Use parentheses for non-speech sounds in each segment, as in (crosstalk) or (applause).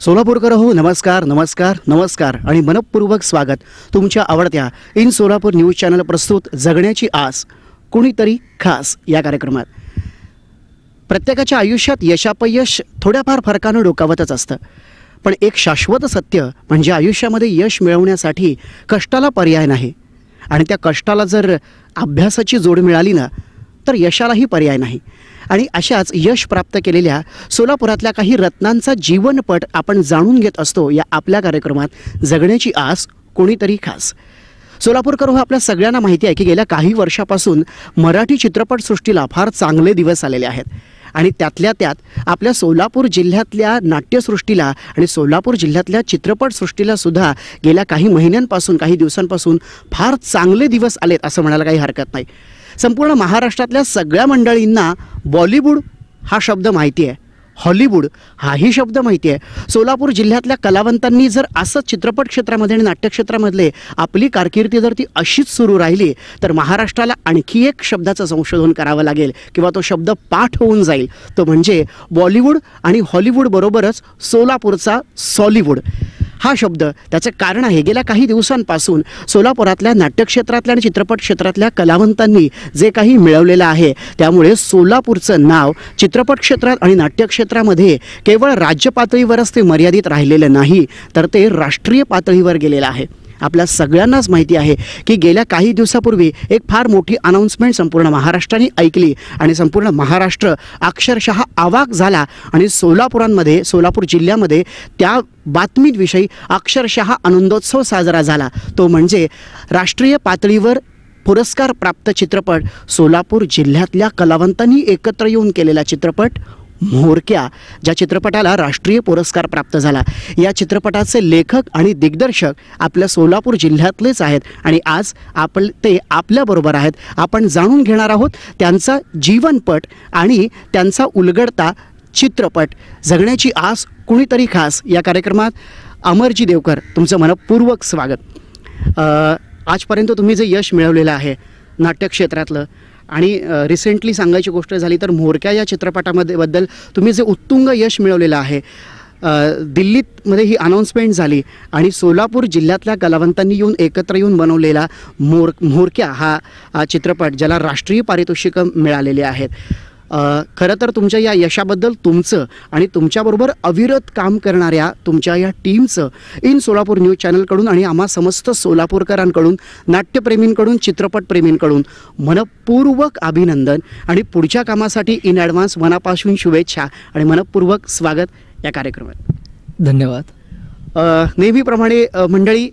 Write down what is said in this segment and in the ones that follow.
सोलापूरकर हो नमस्कार नमस्कार नमस्कार आणि मनपूर्वक स्वागत तुमच्या आवडत्या इन सोलापूर न्यूज चॅनल प्रस्तुत जगण्याची आस कुणीतरी खास या कार्यक्रमात. प्रत्येकाच्या आयुष्यात यशापयश थोड्याफार फरकानं डोकावतच असतं. पण एक शाश्वत सत्य म्हणजे आयुष्यामध्ये यश मिळवण्यासाठी कष्टाला पर्याय नाही. आणि त्या कष्टाला जर अभ्यासाची जोड मिळाली ना तर यशालाही पर्याय नाही. आणि अशाच यश प्राप्त केलेल्या सोलापुरातल्या काही रत्नांचा जीवनपट आपण जाणून घेत असतो या आपल्या कार्यक्रमात जगण्याची आस कोणीतरी खास. सोलापूरकर हो आपल्या सगळ्यांना माहिती आहे की गेल्या काही वर्षापासून मराठी चित्रपटसृष्टीला फार चांगले दिवस आलेले आहेत. आणि त्यातल्या त्यात आपल्या सोलापूर जिल्ह्यातल्या नाट्यसृष्टीला आणि सोलापूर जिल्ह्यातल्या चित्रपटसृष्टीला सुद्धा गेल्या काही महिन्यांपासून काही दिवसांपासून फार चांगले दिवस आलेत असं म्हणायला काही हरकत नाही. संपूर्ण महाराष्ट्रातल्या सगळ्या मंडळींना बॉलिवूड हा शब्द माहिती आहे. हॉलिवूड हाही शब्द माहिती आहे. सोलापूर जिल्ह्यातल्या कलावंतांनी जर असं चित्रपट क्षेत्रामध्ये आणि नाट्यक्षेत्रामधले आपली कारकिर्दी जर ती अशीच सुरू राहिली तर महाराष्ट्राला आणखी एक शब्दाचं संशोधन करावं लागेल किंवा तो शब्द पाठ होऊन जाईल. तो म्हणजे बॉलिवूड आणि हॉलिवूडबरोबरच सोलापूरचा सॉलिवूड. हा शब्द त्याचं कारण आहे. गेल्या काही दिवसांपासून सोलापुरातल्या नाट्यक्षेत्रातल्या आणि चित्रपट क्षेत्रातल्या कलावंतांनी जे काही मिळवलेलं आहे त्यामुळे सोलापूरचं नाव चित्रपट क्षेत्रात आणि नाट्यक्षेत्रामध्ये केवळ राज्य पातळीवरच ते मर्यादित राहिलेलं नाही तर ते राष्ट्रीय पातळीवर गेलेलं आहे. आपल्या सगळ्यांनाच माहिती आहे की गेल्या काही दिवसापूर्वी एक फार मोठी अनाऊन्समेंट संपूर्ण महाराष्ट्राने ऐकली आणि संपूर्ण महाराष्ट्र अक्षरशः आवाक झाला आणि सोलापुरांमध्ये सोलापूर जिल्ह्यामध्ये त्या बातमीविषयी अक्षरशः आनंदोत्सव साजरा झाला. तो म्हणजे राष्ट्रीय पातळीवर पुरस्कार प्राप्त चित्रपट सोलापूर जिल्ह्यातल्या कलावंतांनी एकत्र येऊन केलेला चित्रपट म्होरक्या ज्या चित्रपटाला राष्ट्रीय पुरस्कार प्राप्त झाला. या चित्रपटाचे लेखक आणि दिग्दर्शक आपल्या सोलापूर जिल्ह्यातलेच आहेत आणि आज आपण ते आपल्याबरोबर आहेत. आपण जाणून घेणार आहोत त्यांचा जीवनपट आणि त्यांचा उलगडता चित्रपट. जगण्याची आस कुणीतरी खास या कार्यक्रमात अमरजी देवकर तुमचं मनपूर्वक स्वागत. आजपर्यंत तुम्ही जे यश मिळवलेलं आहे नाट्यक्षेत्रातलं आणि रिसेंटली सांगायची गोष्ट झाली तर म्होरक्या या चित्रपटामध्ये बद्दल तुम्ही जे उत्तुंग यश मिळवलेलं आहे दिल्लीतमध्ये ही अनाऊन्समेंट झाली आणि सोलापूर जिल्ह्यातल्या कलावंतांनी येऊन एकत्र येऊन बनवलेला मोर म्होरक्या हा हा चित्रपट ज्याला राष्ट्रीय पारितोषिकं मिळालेले आहेत. खरं तर तुमच्या या यशाबद्दल तुमचं आणि तुमच्याबरोबर अविरत काम करणाऱ्या तुमच्या या टीमचं इन सोलापूर न्यूज चॅनलकडून आणि आम्हा समस्त सोलापूरकरांकडून नाट्यप्रेमींकडून चित्रपटप्रेमींकडून मनपूर्वक अभिनंदन आणि पुढच्या कामासाठी इन ॲडव्हान्स मनापासून शुभेच्छा आणि मनपूर्वक स्वागत या कार्यक्रमात. धन्यवाद. नेहमीप्रमाणे मंडळी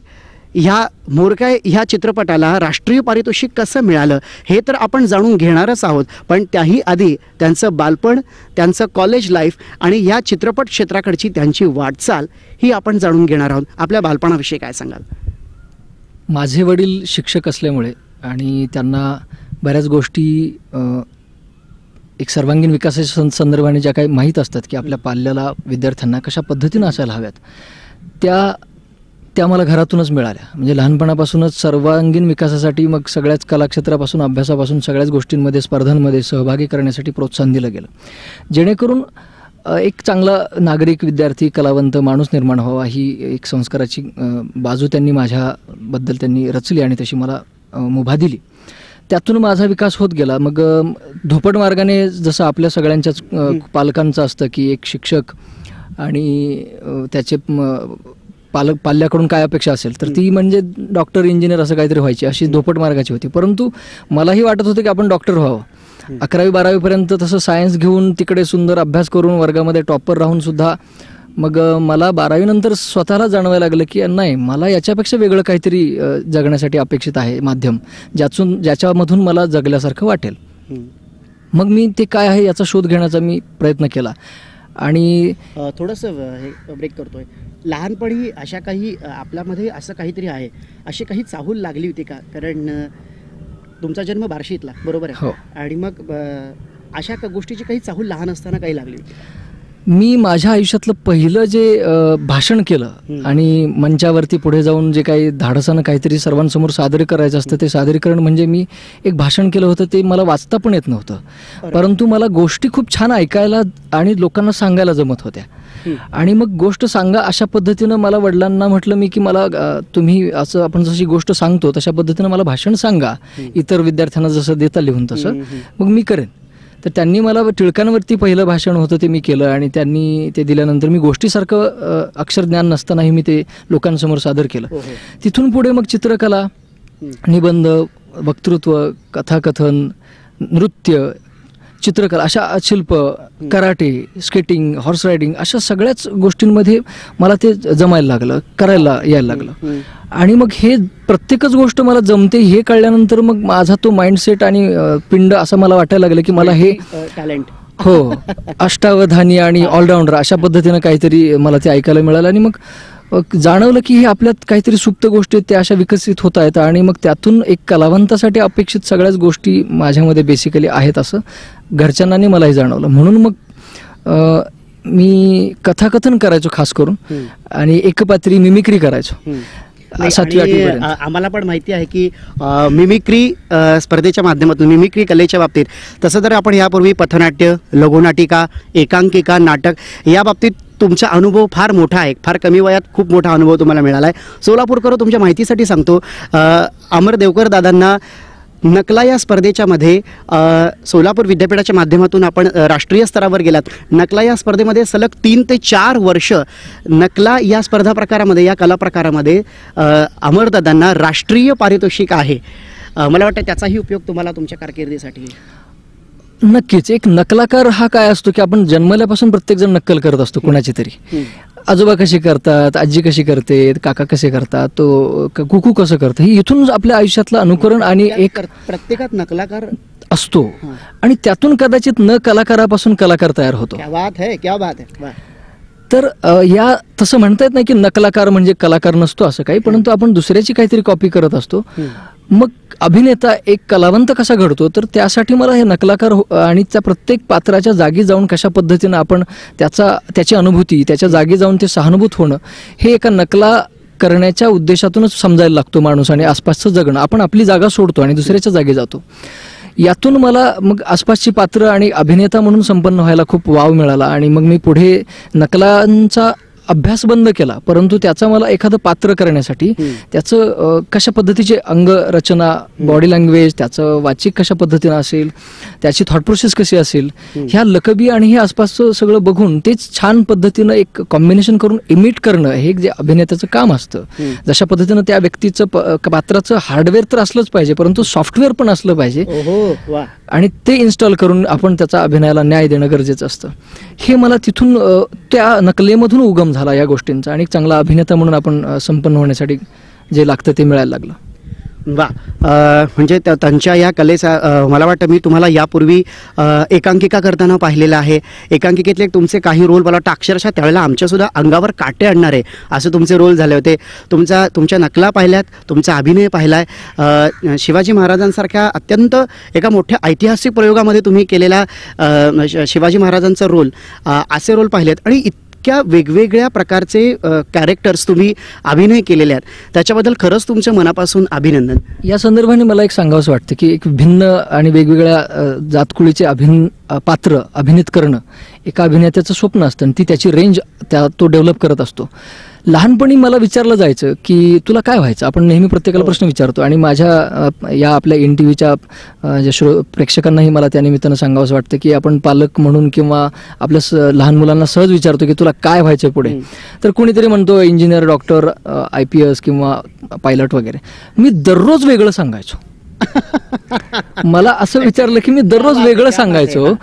ह्या मोरकाय ह्या चित्रपटाला राष्ट्रीय पारितोषिक कसं मिळालं हे तर आपण जाणून घेणारच आहोत. पण त्याही आधी त्यांचं बालपण त्यांचं कॉलेज लाईफ आणि या चित्रपट क्षेत्राकडची त्यांची वाटचाल ही आपण जाणून घेणार आहोत. आपल्या बालपणाविषयी काय सांगाल? माझे वडील शिक्षक असल्यामुळे आणि त्यांना बऱ्याच गोष्टी एक सर्वांगीण विकासाच्या सं संदर्भाने ज्या काही माहीत असतात की आपल्या पाल्याला विद्यार्थ्यांना कशा पद्धतीनं असायला हव्यात त्या त्या मला घरातूनच मिळाल्या. म्हणजे लहानपणापासूनच सर्वांगीण विकासासाठी मग सगळ्याच कलाक्षेत्रापासून अभ्यासापासून सगळ्याच गोष्टींमध्ये स्पर्धांमध्ये सहभागी करण्यासाठी प्रोत्साहन दिलं गेलं. जेणेकरून एक चांगला नागरिक विद्यार्थी कलावंत माणूस निर्माण व्हावा ही एक संस्काराची बाजू त्यांनी माझ्याबद्दल त्यांनी रचली आणि तशी मला मुभा दिली. त्यातून माझा विकास होत गेला. मग धोपट मार्गाने जसं आपल्या सगळ्यांच्याच पालकांचं असतं की एक शिक्षक आणि त्याचे पालक पाल्याकडून काय अपेक्षा असेल तर ती म्हणजे डॉक्टर इंजिनियर असं काहीतरी व्हायची अशी धोपट मार्गाची होती. परंतु मलाही वाटत होतं की आपण डॉक्टर व्हावं. अकरावी बारावीपर्यंत तसं सायन्स घेऊन तिकडे सुंदर अभ्यास करून वर्गामध्ये टॉपर राहून सुद्धा मग मला बारावीनंतर स्वतःला जाणवायला लागलं की नाही मला याच्यापेक्षा वेगळं काहीतरी जगण्यासाठी अपेक्षित आहे माध्यम ज्यातून ज्याच्यामधून मला जगल्यासारखं वाटेल. मग मी ते काय आहे याचा शोध घेण्याचा मी प्रयत्न केला. आणि थोडंसं हे ब्रेक करतोय. लहानपणी अशा काही आपल्यामध्ये असं काहीतरी आहे. अशी काही चाहूल लागली होती का? कारण तुमचा जन्म बार्शीतला बरोबर आहे? हो. आणि मग अशा का गोष्टीची काही चाहूल लहान असताना काही लागली होती? मी माझ्या आयुष्यातलं पहिलं जे भाषण केलं. आणि मंचावरती पुढे जाऊन जे काही धाडसानं काहीतरी सर्वांसमोर सादर करायचं असतं ते सादरीकरण म्हणजे मी एक भाषण केलं होतं ते मला वाचता पण येत नव्हतं. परंतु मला गोष्टी खूप छान ऐकायला आणि लोकांना सांगायला जमत होत्या. आणि मग गोष्ट सांगा अशा पद्धतीनं मला वडिलांना म्हटलं मी की मला तुम्ही असं आपण जशी गोष्ट सांगतो तशा पद्धतीनं मला भाषण सांगा. इतर विद्यार्थ्यांना जसं देता लिहून तसं. मग मी करेन. तर त्यांनी मला टिळकांवरती पहिलं भाषण होतं ते मी केलं आणि त्यांनी ते दिल्यानंतर मी गोष्टीसारखं अक्षरज्ञान नसतानाही मी ते लोकांसमोर सादर केलं हो, हो. तिथून पुढे मग चित्रकला निबंध वक्तृत्व कथाकथन नृत्य चित्रकला अशा शिल्प कराटे स्केटिंग हॉर्स रायडिंग अशा सगळ्याच गोष्टींमध्ये मला ते जमायला लागलं करायला यायला लागलं. आणि मग हे प्रत्येकच गोष्ट मला जमते हे कळल्यानंतर मग माझा तो माइंडसेट आणि पिंड असं मला वाटायला लागलं की मला हे टॅलेंट हो अष्टावधानी आणि ऑलराऊंडर अशा पद्धतीनं काहीतरी मला ते ऐकायला मिळालं आणि मग जाणवलं की हे आपल्यात काहीतरी सुप्त गोष्टी आहेत त्या अशा विकसित होत आहेत आणि मग त्यातून एक कलावंतासाठी अपेक्षित सगळ्याच गोष्टी माझ्यामध्ये बेसिकली आहेत असं घरच्यांना मलाही जाणवलं. म्हणून मग मी कथाकथन करायचो खास करून आणि एकपात्री मिमिक्री करायचो. आम्हाला पण माहिती आहे की मिमिक्री स्पर्धेच्या माध्यमातून मिमिक्री कलेच्या बाबतीत तसं तर आपण यापूर्वी पथनाट्य लघुनाटिका एकांकिका नाटक या बाबतीत तुमचा अनुभव फार मोठा आहे. फार कमी वयात खूप मोठा अनुभव तुम्हाला मिळाला आहे सोलापूरकर तुमच्या माहितीसाठी सांगतो अमर देवकर दादांना नकला या स्पर्धेच्या मध्ये सोलापूर विद्यापीठाच्या माध्यमातून आपण राष्ट्रीय स्तरावर गेलात. नकला या स्पर्धेमध्ये सलग तीन ते चार वर्ष नकला या स्पर्धा प्रकारामध्ये या कला प्रकारामध्ये अमरदादांना राष्ट्रीय पारितोषिक आहे. मला वाटतं त्याचाही उपयोग तुम्हाला तुमच्या कारकिर्दीसाठी. नक्कीच. एक नकलाकार हा काय असतो की आपण जन्मल्यापासून प्रत्येक जण नक्कल करत असतो कुणाची तरी. आजोबा कशी करतात आजी कशी करते काका कसे करतात तो कुकू कसं करतं हे इथून आपल्या आयुष्यातलं अनुकरण आणि एक प्रत्येकात नकलाकार असतो. आणि त्यातून कदाचित न कलाकारापासून कलाकार तयार होतो. बात है क्या बात है. वा. तर या तसं म्हणता येत नाही की नकलाकार म्हणजे कलाकार नसतो असं काही परंतु आपण दुसऱ्याची काहीतरी कॉपी करत असतो. मग अभिनेता एक कलावंत कसा घडतो तर त्यासाठी मला हे नकलाकार हो- आणि त्या प्रत्येक पात्राच्या जागी जाऊन कशा पद्धतीनं आपण त्याचा त्याची अनुभूती त्याच्या जागी जाऊन ते सहानुभूत होणं हे एका नकला करण्याच्या उद्देशातूनच समजायला लागतो माणूस आणि आसपासचं जगणं. आपण आपली जागा सोडतो आणि दुसऱ्याच्या जागी जातो. यातून मला मग आसपासची पात्र आणि अभिनेता म्हणून संपन्न व्हायला खूप वाव मिळाला आणि मग मी पुढे नकलांचा अभ्यास बंद केला परंतु त्याचा मला एखादं पात्र करण्यासाठी त्याचं कशा पद्धतीचे अंगरचना बॉडी लँग्वेज त्याचं वाचिक कशा पद्धतीनं असेल त्याची थॉट प्रोसेस कशी असेल ह्या लकबी आणि हे आसपासचं सगळं बघून तेच छान पद्धतीनं एक कॉम्बिनेशन करून इमिट करणं हे एक जे अभिनेत्याचं काम असतं. जशा पद्धतीनं त्या व्यक्तीचं पात्राचं हार्डवेअर तर असलंच पाहिजे परंतु सॉफ्टवेअर पण असलं पाहिजे. आणि ते इन्स्टॉल करून आपण त्याचा अभिनयाला न्याय देणं गरजेचं असतं. हे मला तिथून त्या नकलेमधून उगम झाला या गोष्टींचा आणि चांगला अभिनेता म्हणून आपण संपन्न होण्यासाठी जे लागतं ते मिळायला लागलं. वा. म्हणजे त्यांच्या या कलेचा मला वाटतं मी तुम्हाला यापूर्वी एकांकिका करताना पाहिलेलं आहे. एकांकिकेतले तुमचे काही रोल मला वाटतं अक्षरशः त्यावेळेला आमच्यासुद्धा अंगावर काटे आणणारे असे तुमचे रोल झाले होते. तुमचा तुमच्या नकला पाहिल्यात तुमचा अभिनय पाहिला आहे शिवाजी महाराजांसारख्या अत्यंत एका मोठ्या ऐतिहासिक प्रयोगामध्ये तुम्ही केलेला शिवाजी महाराजांचा रोल असे रोल पाहिलेत. आणि इतक्या वेगवेगळ्या प्रकारचे कॅरेक्टर्स तुम्ही अभिनय केलेले आहेत. त्याच्याबद्दल खरंच तुमच्या मनापासून अभिनंदन. या संदर्भाने मला एक सांगावंसं वाटतं की एक भिन्न आणि वेगवेगळ्या जातकुळीचे अभिन पात्र अभिनीत करणं एका अभिनेत्याचं स्वप्न असतं आणि ती त्याची रेंज त्या तो डेव्हलप करत असतो. लहानपणी मला विचारलं जायचं की तुला काय व्हायचं? आपण नेहमी प्रत्येकाला प्रश्न विचारतो आणि माझ्या अ, या आपल्या एन टी व्हीच्या ज्या श्रो प्रेक्षकांनाही मला त्या निमित्तानं सांगावंसं वाटतं की आपण पालक म्हणून किंवा आपल्या स लहान मुलांना सहज विचारतो की तुला काय व्हायचं पुढे? तर कोणीतरी म्हणतो engineer doctor I P S किंवा पायलट वगैरे. मी दररोज वेगळं सांगायचो. (laughs) मला असं विचारलं की मी दररोज वेगळं सांगायचो.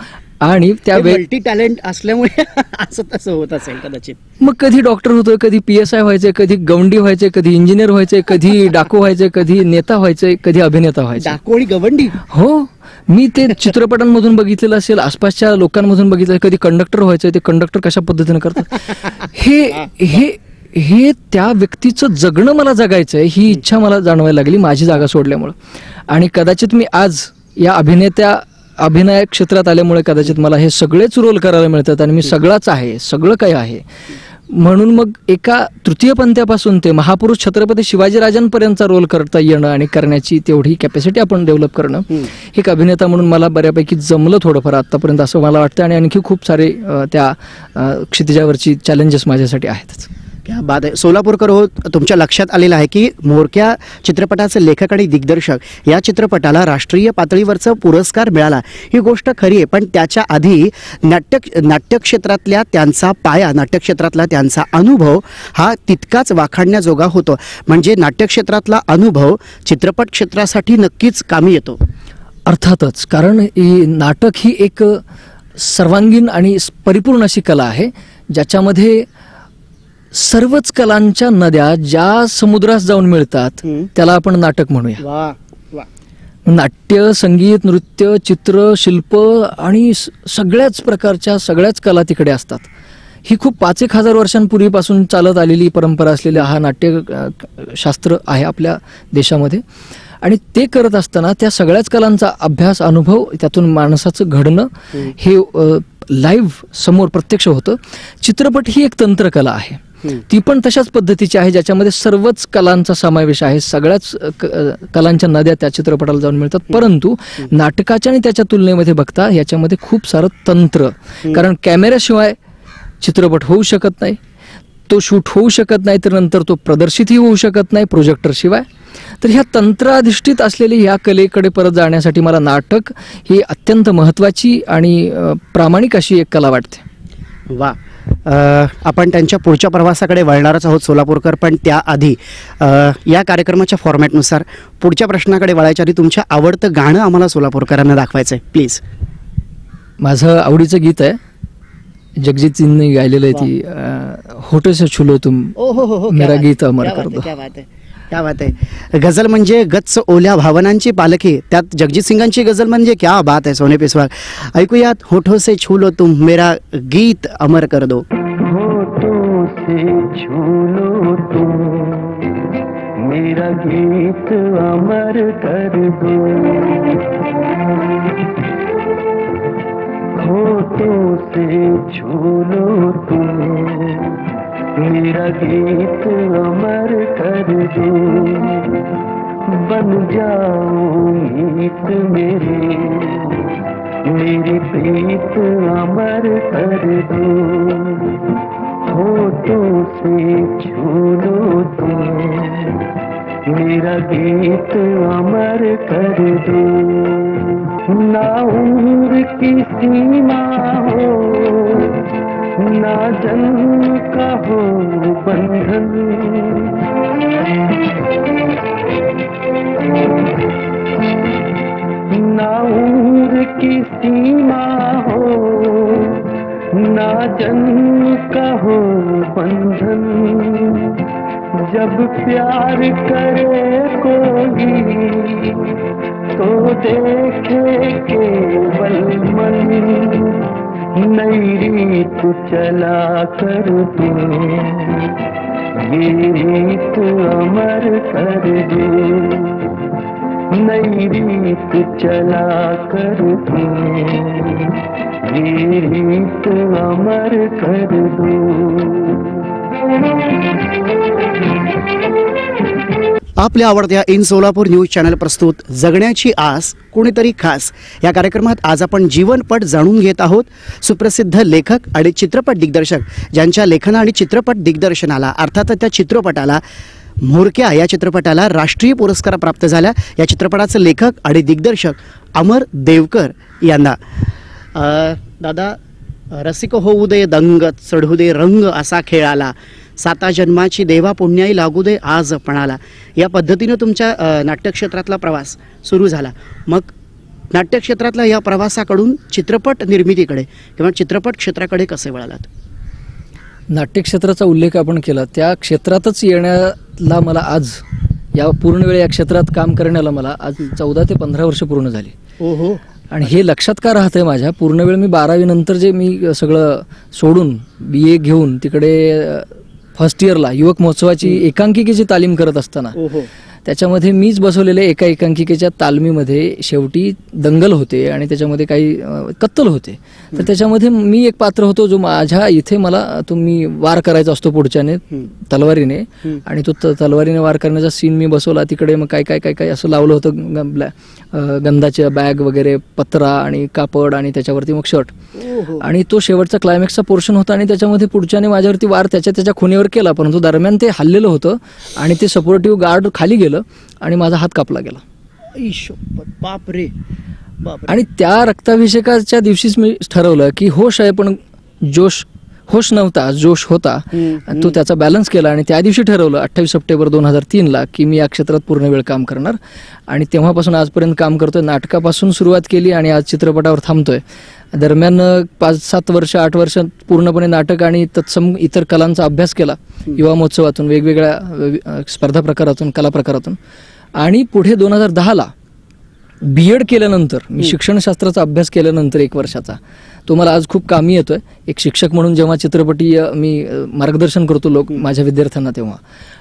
आणि त्या मल्टी टॅलेंट असल्यामुळे (laughs) असं तसं होत असेल कदाचित. मग कधी डॉक्टर होतोय कधी पी एस आय व्हायचे कधी गवंडी व्हायचे कधी इंजिनियर व्हायचे कधी (laughs) डाकू व्हायचे कधी नेता व्हायचे कधी अभिनेता व्हायचे डाकू आणि गवंडी? हो. मी ते (laughs) चित्रपटांमधून बघितलेलं असेल आसपासच्या लोकांमधून बघितलं कधी कंडक्टर व्हायचं ते कंडक्टर कशा पद्धतीने करतात? हे हे. हे त्या व्यक्तीचं जगणं मला जगायचं आहे ही इच्छा मला जाणवायला लागली माझी जागा सोडल्यामुळं. आणि कदाचित मी आज या अभिनेत्या अभिनय क्षेत्रात आल्यामुळे कदाचित मला हे सगळेच रोल करायला मिळतात आणि मी सगळाच आहे सगळं काही आहे. म्हणून मग एका तृतीयपंथ्यापासून ते महापुरुष छत्रपती शिवाजीराजांपर्यंतचा रोल करता येणं आणि करण्याची तेवढी कॅपॅसिटी आपण डेव्हलप करणं. एक अभिनेता म्हणून मला बऱ्यापैकी जमलं थोडंफार आत्तापर्यंत असं मला वाटतं आणि आणखी खूप सारे त्या क्षितिजावरची चॅलेंजेस माझ्यासाठी आहेतच. क्या बात आहे सोलापूरकर हो तुमच्या लक्षात आलेलं आहे की मोरक्या चित्रपटाचे लेखक आणि दिग्दर्शक या चित्रपटाला राष्ट्रीय पातळीवरचा पुरस्कार मिळाला. ही गोष्ट खरी आहे पण त्याच्या आधी नाट्य नाट्यक्षेत्रातल्या त्यांचा पाया नाट्यक्षेत्रातला त्यांचा अनुभव हा तितकाच वाखाणण्याजोगा होतो. म्हणजे नाट्यक्षेत्रातला अनुभव चित्रपट क्षेत्रासाठी नक्कीच कामी येतो. अर्थातच कारण ही नाटक ही एक सर्वांगीण आणि परिपूर्ण अशी कला आहे ज्याच्यामध्ये सर्वच कलांच्या नद्या ज्या समुद्रास जाऊन मिळतात. त्याला आपण नाटक म्हणूया. वा वा. नाट्य संगीत नृत्य चित्र शिल्प आणि स- सगळ्याच प्रकारच्या सगळ्याच कला तिकडे असतात. ही खूप पाच एक हजार वर्षांपूर्वीपासून चालत आलेली परंपरा असलेला हा नाट्य अ, शास्त्र आहे आपल्या देशामध्ये. आणि ते करत असताना त्या सगळ्याच कलांचा अभ्यास अनुभव त्यातून माणसाचं घडणं हे लाईव्ह समोर प्रत्यक्ष होतं. चित्रपट ही एक तंत्रकला आहे. ती पण तशाच पद्धतीची आहे ज्याच्यामध्ये सर्वच कलांचा समावेश आहे सगळ्याच कलांच्या नद्या त्या चित्रपटाला जाऊन मिळतात. परंतु नाटकाच्या आणि त्याच्या तुलनेमध्ये बघता याच्यामध्ये खूप सारं तंत्र. कारण कॅमेऱ्याशिवाय चित्रपट होऊ शकत नाही. तो शूट होऊ शकत नाही तर नंतर तो प्रदर्शितही होऊ शकत नाही प्रोजेक्टर शिवाय. तर ह्या तंत्राधिष्ठित असलेली ह्या कलेकडे परत जाण्यासाठी मला नाटक ही अत्यंत महत्त्वाची आणि प्रामाणिक अशी एक कला वाटते. वा. आपण त्यांच्या पुढच्या प्रवासाकडे वळणारच आहोत सोलापूरकर पण त्याआधी या कार्यक्रमाच्या फॉर्मॅटनुसार पुढच्या प्रश्नाकडे वळायच्या आधी तुमच्या आवडतं गाणं आम्हाला सोलापूरकरांना दाखवायचं आहे प्लीज माझं आवडीचं गीत आहे. जगजितजींनी गायलेलं आहे ती अ, होठ से छुलो तुम. हो हो हो मेरा गीत अमर कर दो. क्या बात आहे गझल म्हणजे गच्च ओल्या भावनांची पालखी. त्यात जगजित सिंगांची गझल म्हणजे क्या बात आहे सोने पेसवाल ऐकूयात होठो से छूलो तुम, मेरा गीत अमर कर दो. होठों से छू लो तुम, मेरा गीत अमर कर दो. होठों से छू लो तुम मेरा गीत अमर कर दो। बन जाओ गीत मेरे। मेरी प्रीत अमर कर दो। होठों से छू लो मेरा गीत अमर कर दो। ना उम्र की सीमा हो ना जन्म का हो बंधन। ना उम्र की सीमा हो, ना जन्म का हो बंधन। जब प्यार करे कोई तो देखे केवल मन। नई रीत चला कर दे. ये रीत अमर कर दे. नई रीत चला कर दे. ये रीत अमर कर दो. आपल्या आवडत्या इन सोलापूर न्यूज चॅनल प्रस्तुत जगण्याची आस कोणीतरी खास. या कार्यक्रमात आज आपण जीवनपट जाणून घेत आहोत. सुप्रसिद्ध लेखक आणि चित्रपट दिग्दर्शक ज्यांच्या लेखन आणि चित्रपट दिग्दर्शनाला अर्थात त्या चित्रपटाला म्होरक्या या चित्रपटाला राष्ट्रीय पुरस्कार प्राप्त झाला. या चित्रपटाचे लेखक आणि दिग्दर्शक अमर देवकर यांना. दादा रसिक होऊ दे दंग चढू दे रंग असा खेळाला. साता जन्माची देवा पुण्याई लागू दे आज पणाला. या पद्धतीनं तुमच्या नाट्यक्षेत्रातला प्रवास सुरू झाला. मग नाट्यक्षेत्रातल्या या प्रवासाकडून चित्रपट निर्मितीकडे किंवा चित्रपट क्षेत्राकडे कसे वळालात? नाट्यक्षेत्राचा उल्लेख आपण केला. त्या क्षेत्रातच येण्याला मला आज या पूर्ण वेळ या क्षेत्रात काम करण्याला मला आज चौदा ते पंधरा वर्ष पूर्ण झाली. हो हो आणि हे लक्षात का राहतंय माझ्या? पूर्ण वेळ मी बारावी नंतर जे मी सगळं सोडून बी ए घेऊन तिकडे फर्स्ट इयरला युवक महोत्सवाची एकांकिकेची तालीम करत असताना. त्याच्यामध्ये मीच बसवलेल्या एका एकांकिकेच्या तालमीमध्ये शेवटी दंगल होते आणि त्याच्यामध्ये काही कत्तल होते. तर त्याच्यामध्ये मी एक पात्र होतो जो माझ्या इथे मला तुम्ही वार करायचा असतो पुढच्याने तलवारीने. आणि तो तलवारीने वार करण्याचा सीन मी बसवला. तिकडे मग काय काय काय काय असं लावलं होतं ग- ब्लॅ- अं, गंधाचे बॅग वगैरे पत्रा आणि कापड आणि त्याच्यावरती मग शर्ट आणि तो शेवटचा क्लायमॅक्सचा पोर्शन होता आणि त्याच्यामध्ये पुढच्याने माझ्यावरती वार त्याच्या त्याच्या खुणीवर केला. परंतु दरम्यान ते हल्लेलं होतं आणि ते सपोर्टिव्ह गार्ड खाली गेलं. आणि माझा हात कापला गेला. बाप रे बाप आणि त्या रक्ताभिषेकाच्या दिवशीच मी ठरवलं की होश आहे पण जोश होश नव्हता जोश होता. तो त्याचा बॅलन्स केला आणि त्या दिवशी ठरवलं अठ्ठावीस सप्टेंबर दोन हजार तीनला की मी या क्षेत्रात पूर्ण वेळ काम करणार. आणि तेव्हापासून आजपर्यंत काम करतोय नाटकापासून सुरुवात केली आणि आज चित्रपटावर थांबतोय. दरम्यान पाच सात वर्ष आठ वर्ष पूर्णपणे नाटक आणि तत्सम इतर कलांचा अभ्यास केला. युवा महोत्सवातून वेगवेगळ्या स्पर्धा प्रकारातून कला प्रकारातून. आणि पुढे दोन हजार दहाला बी एड केल्यानंतर मी शिक्षणशास्त्राचा अभ्यास केल्यानंतर एक वर्षाचा तो मला आज खूप कामी येतोय. एक शिक्षक म्हणून जेव्हा चित्रपटी मी मार्गदर्शन करतो लोक माझ्या विद्यार्थ्यांना तेव्हा.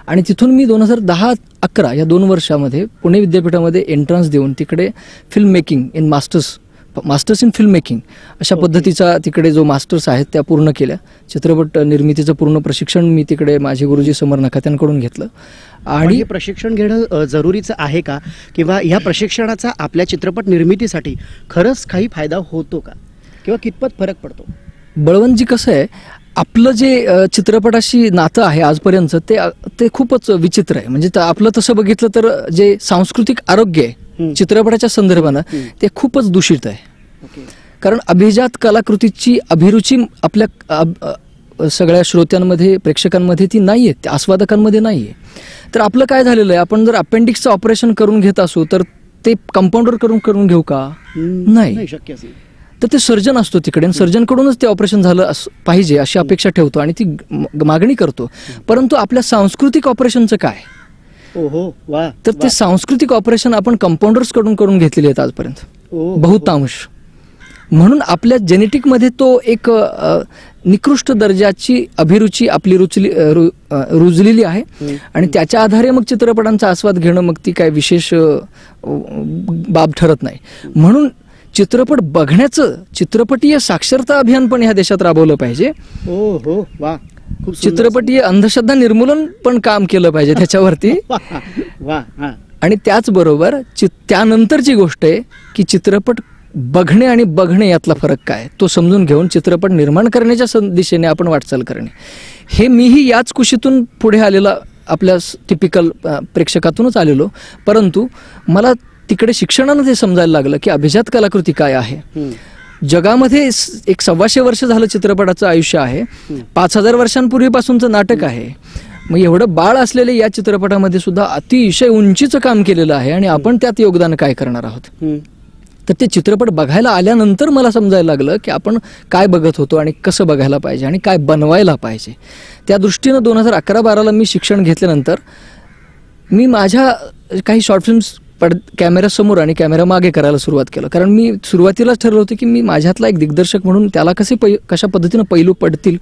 आणि तिथून मी दोन हजार दहा अकरा या दोन वर्षामध्ये पुणे विद्यापीठामध्ये एंट्रन्स देऊन तिकडे film making in masters masters in film making अशा पद्धतीचा तिकडे जो मास्टर्स आहेत त्या पूर्ण केल्या. चित्रपट निर्मितीचं पूर्ण प्रशिक्षण मी तिकडे माझे गुरुजी समर नखात्यांकडून घेतलं. आणि प्रशिक्षण घेणं जरुरीचं आहे का? किंवा ह्या प्रशिक्षणाचा आपल्या चित्रपट निर्मितीसाठी खरंच काही फायदा होतो का? किंवा कितपत फरक पडतो? बळवंतजी कसं आहे आपलं जे चित्रपटाशी नातं आहे आजपर्यंत ते ते खूपच विचित्र आहे. म्हणजे आपलं तसं बघितलं तर जे सांस्कृतिक आरोग्य आहे. चित्रपटाच्या संदर्भानं ते खूपच दूषित आहे. कारण अभिजात कलाकृतीची अभिरुची आपल्या सगळ्या श्रोत्यांमध्ये प्रेक्षकांमध्ये ती नाहीये त्या आस्वादकांमध्ये नाहीये. तर आपलं काय झालेलं आहे? आपण जर अपेंडिक्सचं ऑपरेशन करून घेत असू तर ते कंपाऊंडर करून करून घेऊ का? नाही. नाही नाही. तर ते सर्जन असतो तिकडे. आणि सर्जनकडूनच ते ऑपरेशन झालं अस- पाहिजे अशी अपेक्षा ठेवतो आणि ती मागणी करतो. परंतु आपल्या सांस्कृतिक ऑपरेशनचं काय? ओहो वा तर ते सांस्कृतिक ऑपरेशन आपण कंपाऊंडर्सकडून करून घेतलेले आहेत आजपर्यंत. बहुतांश. म्हणून आपल्या जेनेटिकमध्ये तो एक निकृष्ट दर्जाची अभिरुची आपली रुचली रु- रुजलेली आहे. आणि त्याच्या आधारे मग चित्रपटांचा आस्वाद घेणं मग ती काय विशेष बाब ठरत नाही. म्हणून चित्रपट बघण्याचं चित्रपटीय साक्षरता अभियान पण ह्या देशात राबवलं पाहिजे. ओ हो. वा. चित्रपटीय अंधश्रद्धा निर्मूलन पण काम केलं पाहिजे (laughs) त्याच्यावरती. हा. आणि त्याचबरोबर चि त्यानंतरची गोष्ट आहे की चित्रपट बघणे आणि बघणे यातला फरक काय तो समजून घेऊन चित्रपट निर्माण करण्याच्या दिशेने आपण वाटचाल करणे. हे मीही याच कुशीतून पुढे आलेला आपल्या टिपिकल प्रेक्षकातूनच आलेलो. परंतु मला तिकडे शिक्षणानं ते समजायला लागलं की अभिजात कलाकृती काय आहे. जगामध्ये एक सव्वाशे वर्ष झालं चित्रपटाचं आयुष्य आहे. पाच हजार वर्षांपूर्वीपासूनचं नाटक आहे. मग एवढं बाळ असलेले या चित्रपटामध्ये सुद्धा अतिशय उंचीचं काम केलेलं आहे आणि आपण त्यात योगदान काय करणार आहोत. तर ते चित्रपट बघायला आल्यानंतर मला समजायला लागलं की आपण काय बघत होतो आणि कसं बघायला पाहिजे आणि काय बनवायला पाहिजे. त्या दृष्टीनं दोन हजार अकरा बाराला मी शिक्षण घेतल्यानंतर मी माझ्या काही शॉर्ट फिल्म्स पड कॅमेऱ्यासमोर आणि कॅमेरा मागे करायला सुरुवात केलं. कारण मी सुरुवातीलाच ठरवलं होतं की मी माझ्यातला एक दिग्दर्शक म्हणून त्याला कसे पै कशा पद्धतीनं पैलू पडतील?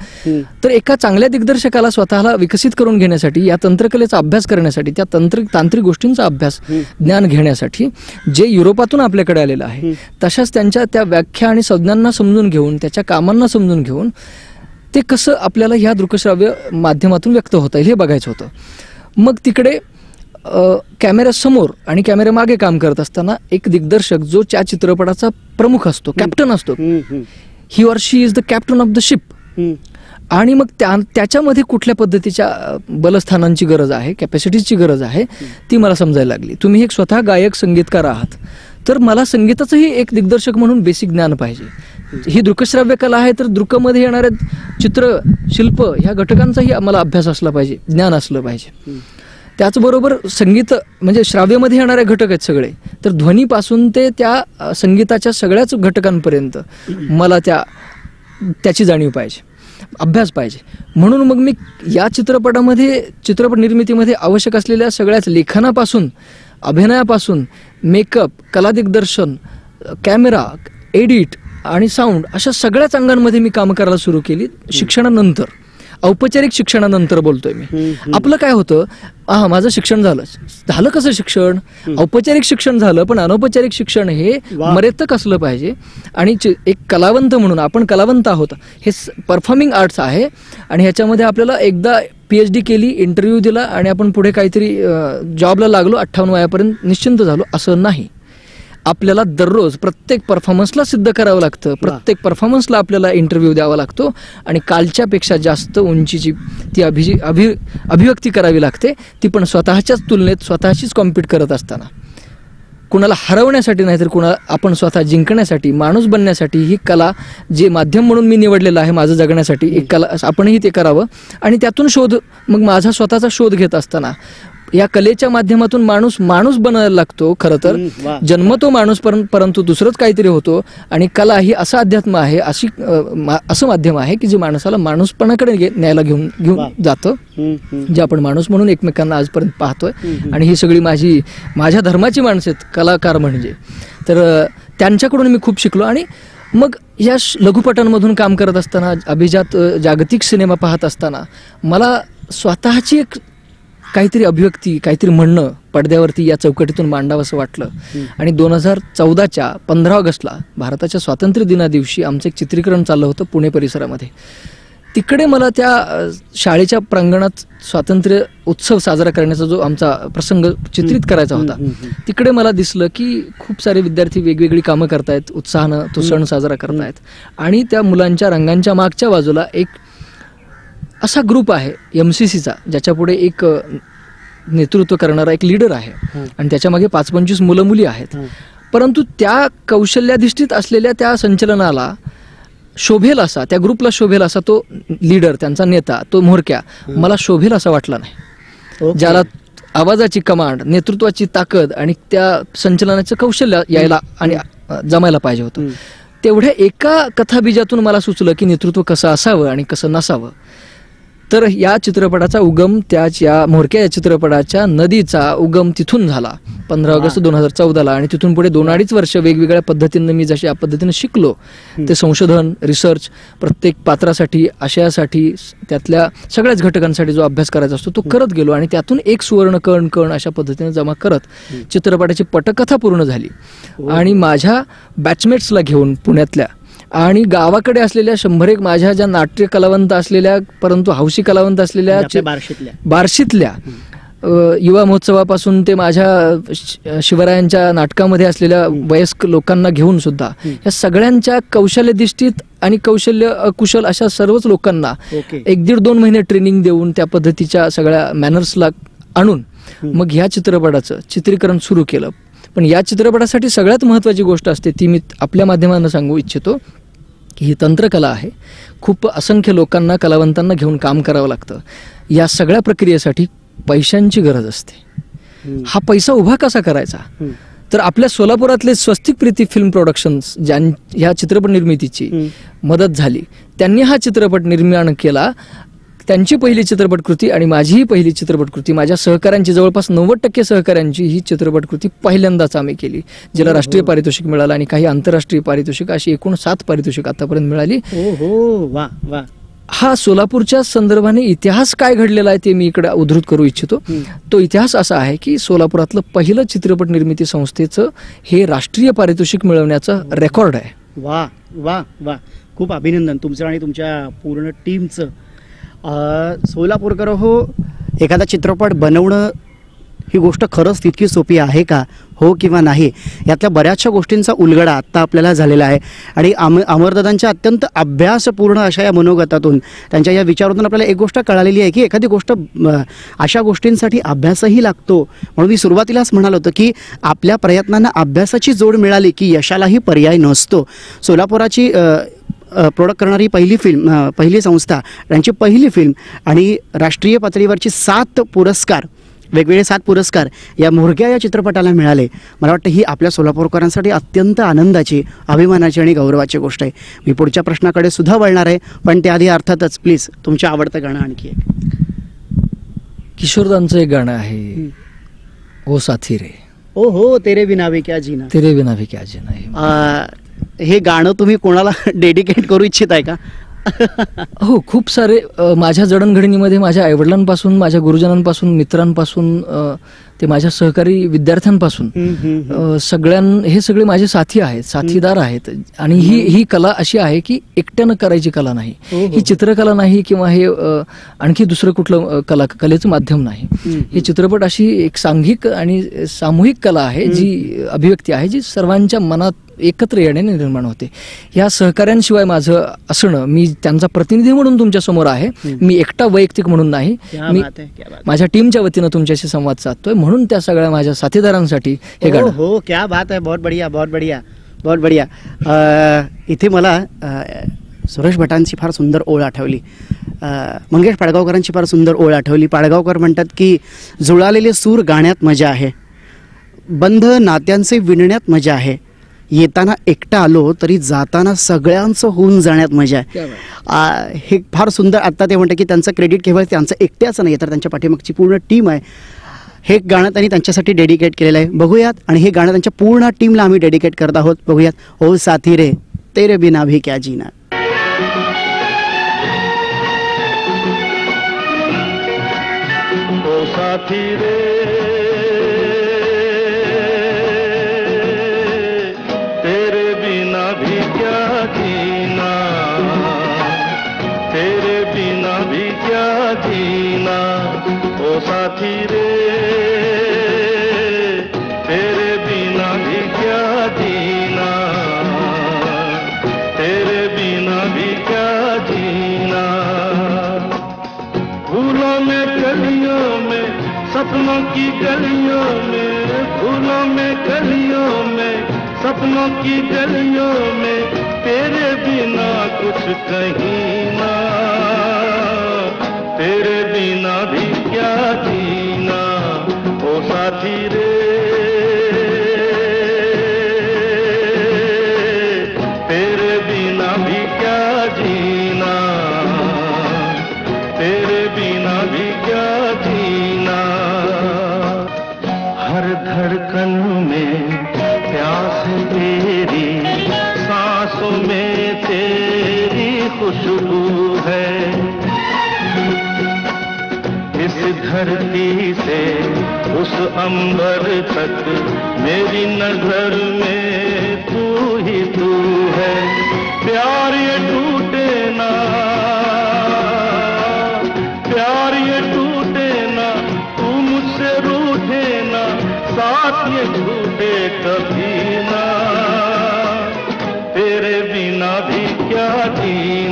तर एका चांगल्या दिग्दर्शकाला स्वतःला विकसित करून घेण्यासाठी या तंत्रकलेचा अभ्यास करण्यासाठी त्या तंत्र तांत्रिक गोष्टींचा अभ्यास ज्ञान घेण्यासाठी जे युरोपातून आपल्याकडे आलेलं आहे तशाच त्यांच्या त्या व्याख्या आणि संज्ञांना समजून घेऊन त्याच्या कामांना समजून घेऊन ते कसं आपल्याला ह्या दृकश्राव्य माध्यमातून व्यक्त होता येईल हे बघायचं होतं. मग तिकडे कॅमेऱ्यासमोर आणि कॅमेऱ्या मागे काम करत असताना एक दिग्दर्शक जो त्या चित्रपटाचा प्रमुख असतो कॅप्टन असतो. He or she is the captain of the ship. आणि मग त्या त्याच्यामध्ये कुठल्या पद्धतीच्या बलस्थानांची गरज आहे कॅपॅसिटीची गरज आहे ती मला समजायला लागली. तुम्ही एक स्वतः गायक संगीतकार आहात. तर मला संगीताचंही एक दिग्दर्शक म्हणून बेसिक ज्ञान पाहिजे. ही दृकश्राव्य कला आहे तर दृकमध्ये येणारे चित्र शिल्प ह्या घटकांचाही आम्हाला अभ्यास असला पाहिजे ज्ञान असलं पाहिजे. त्याचबरोबर संगीत म्हणजे श्राव्यमध्ये येणारे घटक आहेत सगळे. तर ध्वनीपासून ते त्या संगीताच्या सगळ्याच घटकांपर्यंत मला त्या त्याची जाणीव पाहिजे. अभ्यास पाहिजे. म्हणून मग मी या चित्रपटामध्ये चित्रपट निर्मितीमध्ये आवश्यक असलेल्या सगळ्याच लेखनापासून अभिनयापासून मेकअप कला दिग्दर्शन कॅमेरा एडिट आणि साऊंड अशा सगळ्याच अंगांमध्ये मी कामं करायला सुरू केली शिक्षणानंतर. औपचारिक शिक्षणानंतर बोलतोय मी. आपलं काय होतं? हा माझं शिक्षण झालं. झालं कसं शिक्षण? औपचारिक शिक्षण झालं पण अनौपचारिक शिक्षण हे. मर्यादक असलं पाहिजे. आणि एक कलावंत म्हणून आपण कलावंत आहोत. हे परफॉर्मिंग आर्ट्स आहे. आणि ह्याच्यामध्ये आपल्याला एकदा पी एच डी केली इंटरव्ह्यू दिला आणि आपण पुढे काहीतरी जॉबला लागलो अठ्ठावन्न वयापर्यंत निश्चिंत झालो असं नाही. आपल्याला दररोज प्रत्येक परफॉर्मन्सला सिद्ध करावं लागतं. प्रत्येक परफॉर्मन्सला आपल्याला इंटरव्ह्यू द्यावा लागतो. आणि कालच्यापेक्षा जास्त उंचीची ती अभिजी अभि अभिव्यक्ती करावी लागते. ती पण स्वतःच्याच तुलनेत स्वतःचीच कॉम्पीट करत असताना. कुणाला हरवण्यासाठी नाही तर कुणाला आपण स्वतः जिंकण्यासाठी माणूस बनण्यासाठी ही कला जे माध्यम म्हणून मी निवडलेलं आहे माझं जगण्यासाठी एक कला आपणही ते करावं. आणि त्यातून शोध मग माझा स्वतःचा शोध घेत असताना या कलेच्या माध्यमातून माणूस माणूस बनायला लागतो खरं तर हम्म, वा. जन्मतो माणूस परं- परंतु दुसरंच काहीतरी होतो आणि कला ही असं अध्यात्म आहे अशी असं माध्यम आहे की जे माणसाला माणूसपणाकडे न्यायला घेऊन. घेऊन जातं. जे आपण माणूस म्हणून एकमेकांना आजपर्यंत पाहतोय. आणि ही सगळी माझी माझ्या धर्माची माणसं आहेत कलाकार म्हणजे तर त्यांच्याकडून मी खूप शिकलो आणि मग या लघुपटांमधून काम करत असताना अभिजात जागतिक सिनेमा पाहत असताना मला स्वतःची एक काहीतरी अभिव्यक्ती काहीतरी म्हणणं पडद्यावरती या चौकटीतून मांडावं असं वाटलं. आणि दोन हजार चौदाच्या पंधरा ऑगस्टला भारताच्या स्वातंत्र्य दिना दिवशी आमचं एक चित्रीकरण चाललं होतं पुणे परिसरामध्ये. तिकडे मला त्या शाळेच्या प्रांगणात स्वातंत्र्य उत्सव साजरा करण्याचा जो आमचा प्रसंग चित्रित करायचा होता. तिकडे मला दिसलं की खूप सारे विद्यार्थी वेगवेगळी कामं करतायत उत्साहानं तो सण साजरा करतायत. आणि त्या मुलांच्या रंगांच्या मागच्या बाजूला एक असा ग्रुप आहे एम सी सीचा ज्याच्या पुढे एक नेतृत्व करणारा एक लीडर आहे. आणि त्याच्यामागे पाच पंचवीस मुलं मुली आहेत. परंतु त्या कौशल्याधिष्ठित असलेल्या त्या संचलनाला शोभेल असा त्या ग्रुपला शोभेल असा तो लीडर त्यांचा नेता तो म्होरक्या मला शोभेल असा वाटला नाही. ज्याला आवाजाची कमांड नेतृत्वाची ताकद आणि त्या संचलनाचं कौशल्य यायला आणि जमायला पाहिजे होतं. तेवढ्या एका कथाबीजातून मला सुचलं की नेतृत्व कसं असावं आणि कसं नसावं तर या चित्रपटाचा उगम त्याच या म्होरक्या या चित्रपटाच्या नदीचा उगम तिथून झाला. पंधरा ऑगस्ट दोन हजार चौदाला आणि तिथून पुढे दोन अडीच वर्ष वेगवेगळ्या पद्धतीनं मी जशी या पद्धतीनं शिकलो ते संशोधन रिसर्च प्रत्येक पात्रासाठी आशयासाठी त्यातल्या सगळ्याच घटकांसाठी जो अभ्यास करायचा असतो तो करत गेलो आणि त्यातून एक सुवर्ण कण कण अशा पद्धतीने जमा करत चित्रपटाची पटकथा पूर्ण झाली. आणि माझ्या बॅचमेट्सला घेऊन पुण्यातल्या आणि गावाकडे असलेल्या शंभर एक माझ्या ज्या नाट्य कलावंत असलेल्या परंतु हौशी कलावंत असलेल्या म्हणजे बार्शीतल्या. बार्शीतल्या युवा महोत्सवापासून ते माझ्या शिवरायांच्या नाटकामध्ये असलेल्या वयस्क लोकांना घेऊन सुद्धा या सगळ्यांच्या कौशल्यधिष्ठित आणि कौशल्य अकुशल अशा सर्वच लोकांना एक दीड दोन महिने ट्रेनिंग देऊन त्या पद्धतीच्या सगळ्या मॅनर्सला आणून मग ह्या चित्रपटाचं चित्रीकरण सुरू केलं. पण या चित्रपटासाठी सगळ्यात महत्त्वाची गोष्ट असते ती मी आपल्या माध्यमानं सांगू इच्छितो की ही तंत्रकला आहे खूप असंख्य लोकांना कलावंतांना घेऊन काम करावं लागतं या सगळ्या प्रक्रियेसाठी पैशांची गरज असते. हा पैसा उभा कसा करायचा. तर आपल्या सोलापुरातले स्वस्तिक प्रीती फिल्म प्रोडक्शन्स ज्यां ह्या चित्रपट निर्मितीची. मदत झाली त्यांनी हा चित्रपट निर्माण केला त्यांची पहिली चित्रपटकृती आणि माझीही पहिली चित्रपटकृती. माझ्या सहकाऱ्यांची जवळपास नव्वद टक्के सहकाऱ्यांची ही चित्रपटकृती पहिल्यांदाच आम्ही केली. जिला राष्ट्रीय पारितोषिक मिळालं आणि काही आंतरराष्ट्रीय पारितोषिक अशी एकूण सात पारितोषिक आतापर्यंत मिळाली. हो वा वा. हा सोलापूरच्या संदर्भाने इतिहास काय घडलेला आहे ते मी इकडे उद्धृत करू इच्छितो. तो इतिहास असा आहे की सोलापुरातलं पहिलं चित्रपट निर्मिती संस्थेचं हे राष्ट्रीय पारितोषिक मिळवण्याचं रेकॉर्ड आहे. वा वा वा. खूप अभिनंदन तुमचं आणि तुमच्या पूर्ण टीमचं. सोलापूरकर हो एखादा चित्रपट बनवणं ही गोष्ट खरंच तितकी सोपी आहे का? हो किंवा नाही? यातल्या बऱ्याचशा गोष्टींचा उलगडा आत्ता आपल्याला झालेला आहे. आणि अम अमरदादांच्या अत्यंत अभ्यासपूर्ण अशा या मनोगतातून त्यांच्या या विचारातून आपल्याला एक गोष्ट कळालेली आहे की एखादी गोष्ट अशा गोष्टींसाठी अभ्यासही लागतो. म्हणून मी सुरुवातीलाच म्हणालो होतं की आपल्या प्रयत्नांना अभ्यासाची जोड मिळाली की यशालाही पर्याय नसतो. सोलापुराची प्रोडक्ट करणारी पहिली फिल्म पहिली संस्था त्यांची पहिली फिल्म आणि राष्ट्रीय पातळीवरची सात पुरस्कार वेगवेगळे सात पुरस्कार या मोरग्या या चित्रपटाला मिळाले. मला वाटतं ही आपल्या सोलापूरकरांसाठी अत्यंत आनंदाची अभिमानाची आणि गौरवाची गोष्ट आहे. मी पुढच्या प्रश्नाकडे सुद्धा वळणार आहे पण त्याआधी अर्थातच प्लीज तुमच्या आवडतं गाणं आणखी एक. किशोरदांचं एक गाणं आहे ओ साथी रे. ओ हो तेरे बिनावे क्या जीना. तेरे बिना भी क्या जीना हे गाणं तुम्ही कोणाला (laughs) डेडिकेट करू इच्छित आहे का? (laughs) हो खूप सारे माझ्या जडणघडणीमध्ये माझ्या आईवडिलांपासून माझ्या गुरुजनांपासून मित्रांपासून ते माझ्या सहकारी विद्यार्थ्यांपासून. सगळ्यां हे सगळे माझे साथी आहेत साथीदार आहेत. आणि ही ही कला अशी आहे की एकट्यानं करायची कला नाही. हो, हो. ही चित्रकला नाही किंवा हे आणखी दुसरं कुठलं कला कलेचं माध्यम नाही. ही चित्रपट अशी एक सांघिक आणि सामूहिक कला आहे जी अभिव्यक्ती आहे जी सर्वांच्या मनात एकत्र येण्याने निर्माण होते. या सहकाऱ्यांशिवाय माझं असणं मी त्यांचा प्रतिनिधी म्हणून तुमच्यासमोर आहे. मी एकटा वैयक्तिक म्हणून नाही. मी. माझ्या टीमच्या वतीनं तुमच्याशी संवाद साधतोय म्हणून त्या सगळ्या माझ्या साथीदारांसाठी हे हो गाणं. हो क्या बात आहे बहुत बढिया बहुत बढिया बहुत बढिया. इथे मला सुरेश भटांची फार सुंदर ओळ आठवली. मंगेश पाडगावकरांची फार सुंदर ओळ आठवली. पाडगावकर म्हणतात की जुळालेले सूर गाण्यात मजा आहे. बंध नात्यांचे विणण्यात मजा आहे. येताना एकटा आलो तरी जाताना सगळ्यांचं होऊन जाण्यात मजा आहे. हे फार सुंदर आत्ता ते म्हणतात की त्यांचं क्रेडिट केवळ त्यांचं एकट्याचं नाही तर त्यांच्या पाठीमागची पूर्ण टीम आहे. हे गाणं त्यांनी त्यांच्यासाठी डेडिकेट केलेलं आहे. बघूयात. आणि हे गाणं त्यांच्या पूर्ण टीमला आम्ही डेडिकेट करत आहोत. बघूयात. ओ साथी रे तेरे बिना भी क्या जीना. ओ साथी रे गलियों में फूलों में गलियों में सपनों की गलियों में तेरे बिना कुछ कहीं ना। तेरे बिना भी क्या जीना ओ साथी रे। खुशबू है। इस धरती से, उस अंबर तक, मेरी नज़र में तू ही तू है। प्यार ये टूटे ना प्यार ये टूटे ना तू मुझसे रूठे ना साथ ये झूठे कभी ना। तेरे बिना भी क्या जीना?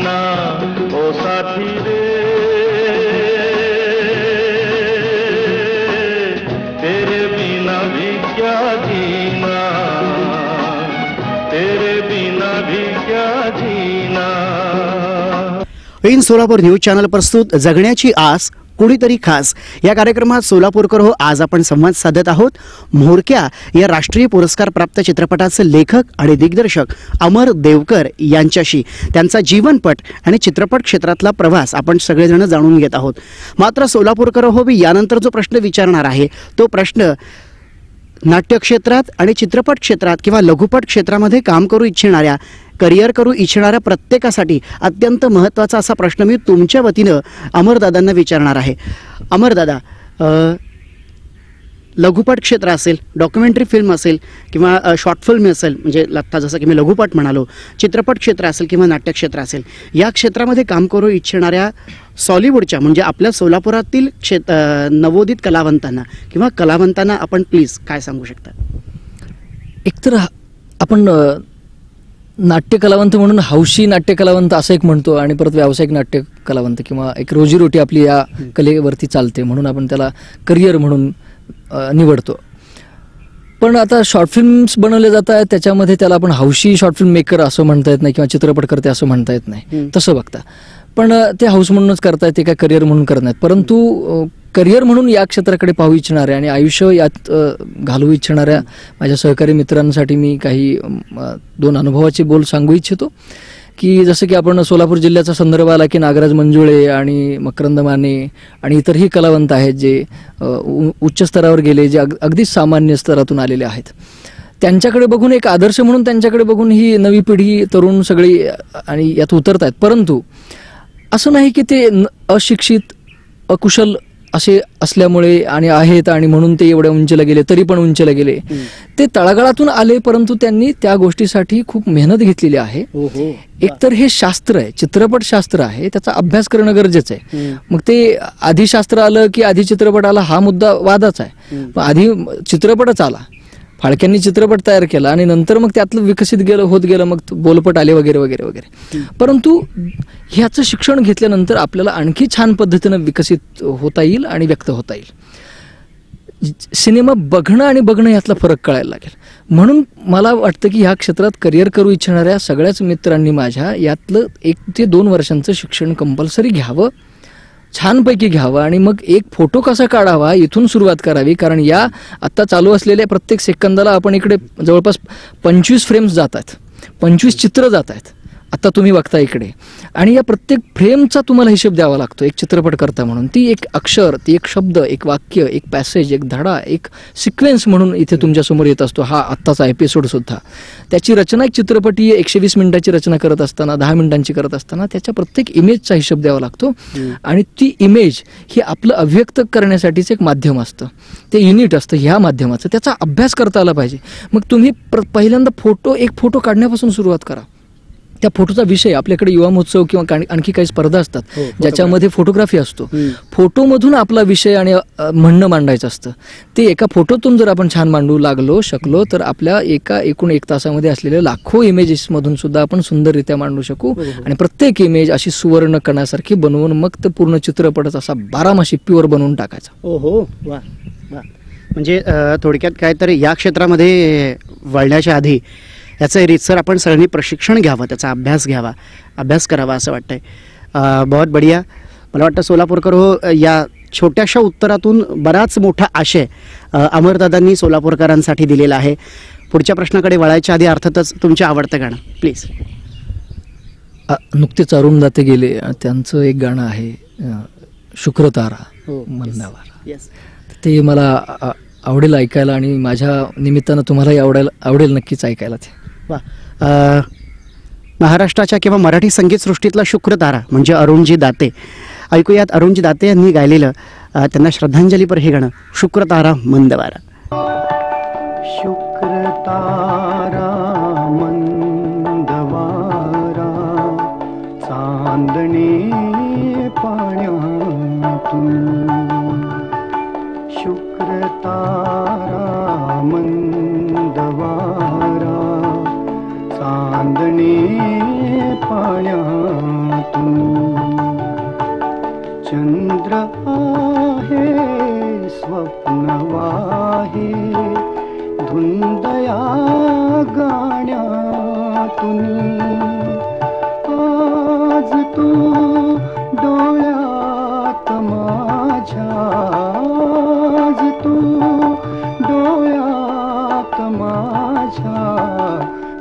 सोलापूर न्यूज चॅनल प्रस्तुत जगण्याची आस कुणीतरी खास. या कार्यक्रमात सोलापूरकर हो आज आपण संवाद साधत आहोत. म्होरक्या या राष्ट्रीय पुरस्कार प्राप्त चित्रपटाचे लेखक आणि दिग्दर्शक अमर देवकर यांच्याशी. त्यांचा जीवनपट आणि चित्रपट क्षेत्रातला प्रवास आपण सगळेजण जाणून घेत आहोत. मात्र सोलापूरकर हो मी यानंतर जो प्रश्न विचारणार आहे तो प्रश्न नाट्यक्षेत्रात आणि चित्रपट क्षेत्रात किंवा लघुपट क्षेत्रामध्ये काम करू इच्छिणाऱ्या करिअर करू इच्छिणाऱ्या प्रत्येकासाठी अत्यंत महत्त्वाचा असा प्रश्न मी तुमच्या वतीनं अमरदादांना विचारणार आहे. अमरदादा लघुपट क्षेत्र असेल डॉक्युमेंटरी फिल्म असेल किंवा शॉर्ट फिल्म असेल म्हणजे लत्ता जसं की मी लघुपट म्हणालो चित्रपट क्षेत्र असेल किंवा नाट्य क्षेत्र असेल या क्षेत्रामध्ये काम करू इच्छिणाऱ्या सॉलिवूडच्या म्हणजे आपल्या सोलापुरातील क्षेत्र अ, नवोदित कलावंतांना किंवा कलावंतांना आपण प्लीज काय सांगू शकता? एकतर आपण अ, नाट्य कलावंत म्हणून हौशी नाट्य कलावंत असं एक म्हणतो आणि परत व्यावसायिक नाट्य कलावंत किंवा एक रोजीरोटी आपली या कलेवरती चालते म्हणून आपण त्याला करिअर म्हणून निवडतो. पण आता शॉर्ट फिल्म्स बनवले जात आहेत त्याच्यामध्ये त्याला आपण हौशी शॉर्ट फिल्म मेकर असं म्हणता येत नाही किंवा चित्रपटकर्ते असं म्हणता येत नाही. तसं बघता. पण ते हाऊस म्हणूनच करतायत ते काय करिअर म्हणून करत नाहीत. परंतु करिअर म्हणून या क्षेत्राकडे पाहू इच्छिणाऱ्या आणि आयुष्य यात घालवू इच्छिणाऱ्या माझ्या सहकारी मित्रांसाठी मी काही दोन अनुभवाचे बोल सांगू इच्छितो. की जसं की आपण सोलापूर जिल्ह्याचा संदर्भ आला की नागराज मंजुळे आणि मकरंद माने आणि इतरही कलावंत आहेत जे उ- उच्च स्तरावर गेले जे अग अगदीच सामान्य स्तरातून आलेले आहेत. त्यांच्याकडे बघून एक आदर्श म्हणून त्यांच्याकडे बघून ही नवी पिढी तरुण सगळी आणि यात उतरत आहेत परंतु असं नाही की ते न- अशिक्षित अकुशल असे असल्यामुळे आणि आहेत आणि म्हणून ते एवढ्या उंचीला गेले तरी पण उंचीला गेले. ते तळागाळातून आले परंतु त्यांनी त्या गोष्टीसाठी खूप मेहनत घेतलेली आहे. हो हो. एकतर हे शास्त्र आहे चित्रपट शास्त्र आहे त्याचा अभ्यास करणं गरजेचं आहे. मग ते आधी शास्त्र आलं की आधी चित्रपट आला हा मुद्दा वादाचा आहे. आधी चित्रपटच आला. फाळक्यांनी चित्रपट तयार केला आणि नंतर मग त्यातलं विकसित गेलं होत गेलं मग बोलपट आले वगैरे वगैरे वगैरे. परंतु ह्याचं शिक्षण घेतल्यानंतर आपल्याला आणखी छान पद्धतीनं विकसित होता येईल आणि व्यक्त होता येईल. सिनेमा बघणं आणि बघणं यातला फरक कळायला लागेल. म्हणून मला वाटतं की ह्या क्षेत्रात करिअर करू इच्छिणाऱ्या सगळ्याच मित्रांनी माझ्या यातलं एक ते दोन वर्षांचं शिक्षण कंपल्सरी घ्यावं. छानपैकी घ्यावं आणि मग एक फोटो कसा काढावा इथून सुरुवात करावी. कारण या आत्ता चालू असलेल्या प्रत्येक सेकंदाला आपण इकडे जवळपास पंचवीस फ्रेम्स जात आहेत. पंचवीस चित्र जात आहेत. आता तुम्ही बघता इकडे. आणि या प्रत्येक फ्रेमचा तुम्हाला हिशोब द्यावा लागतो एक चित्रपट करता म्हणून. ती एक अक्षर ती एक शब्द एक वाक्य एक पॅसेज एक धडा एक सिक्वेन्स म्हणून इथे तुमच्यासमोर येत असतो. हा आत्ताचा एपिसोड सुद्धा. त्याची रचना एक चित्रपटी एकशे वीस मिनिटाची रचना करत असताना दहा मिनिटांची करत असताना त्याच्या प्रत्येक इमेजचा हिशोब द्यावा लागतो. आणि ती इमेज ही आपलं अभिव्यक्त करण्यासाठीच एक माध्यम असतं. ते युनिट असतं ह्या माध्यमाचं. त्याचा अभ्यास करता आला पाहिजे. मग तुम्ही प्र पहिल्यांदा फोटो एक फोटो काढण्यापासून सुरुवात करा. त्या फोटोचा विषय आपल्याकडे युवा महोत्सव किंवा आणखी काही स्पर्धा असतात हो, ज्याच्यामध्ये फोटोग्राफी असतो. फोटोमधून आपला विषय आणि म्हणणं मांडायचं असतं. ते एका फोटोतून जर आपण छान मांडू लागलो शकलो तर आपल्या एका एकूण एक तासामध्ये असलेल्या लाखो इमेजेसमधून सुद्धा आपण सुंदररित्या मांडू शकू. आणि प्रत्येक इमेज अशी सुवर्ण कणासारखी बनवून मग ते पूर्ण चित्रपटच असा बारामाशी प्युअर बनवून टाकायचा. ओ हो वा वा. म्हणजे थोडक्यात काय तर या क्षेत्रामध्ये वळण्याच्या आधी याचं रीतसर आपण सगळ्यांनी प्रशिक्षण घ्यावं त्याचा अभ्यास घ्यावा. अभ्यास करावा असं वाटतंय. बहुत बढिया. मला वाटतं सोलापूरकर हो या छोट्याशा उत्तरातून बराच मोठा आशय अमरदादांनी सोलापूरकरांसाठी दिलेला आहे. पुढच्या प्रश्नाकडे वळायच्या आधी अर्थातच तुमच्या आवडतं गाणं प्लीज नुकतेच अरुण दाते गेले त्यांचं एक गाणं आहे शुक्रतारा हो, मंदावारा. येस ते मला आवडेल ऐकायला आणि माझ्या निमित्तानं तुम्हालाही आवडेल आवडेल नक्कीच ऐकायला ते. वा महाराष्ट्राच्या किंवा मराठी संगीतसृष्टीतला शुक्रतारा म्हणजे अरुणजी दाते. ऐकूयात अरुणजी दाते यांनी गायलेलं त्यांना श्रद्धांजलीपर हे गाणं शुक्रतारा मंदवारा. शुक्रतारा मंदवारा चांदणी पाण्यातून. शुक्रतारा आहे. धुंदया गाण्यातून आज तू डोळ्यात माझ्या आज तू डोळ्यात माझ्या.